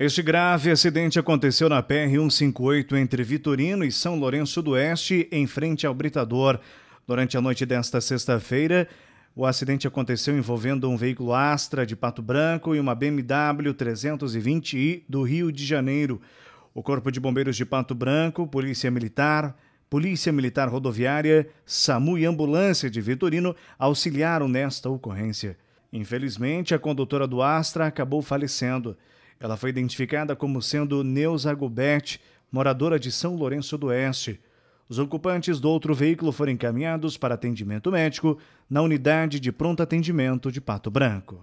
Este grave acidente aconteceu na PR-158 entre Vitorino e São Lourenço do Oeste, em frente ao Britador. Durante a noite desta sexta-feira, o acidente aconteceu envolvendo um veículo Astra de Pato Branco e uma BMW 320i do Rio de Janeiro. O Corpo de Bombeiros de Pato Branco, Polícia Militar, Polícia Militar Rodoviária, SAMU e Ambulância de Vitorino auxiliaram nesta ocorrência. Infelizmente, a condutora do Astra acabou falecendo. Ela foi identificada como sendo Neuza Gubert, moradora de São Lourenço do Oeste. Os ocupantes do outro veículo foram encaminhados para atendimento médico na unidade de pronto atendimento de Pato Branco.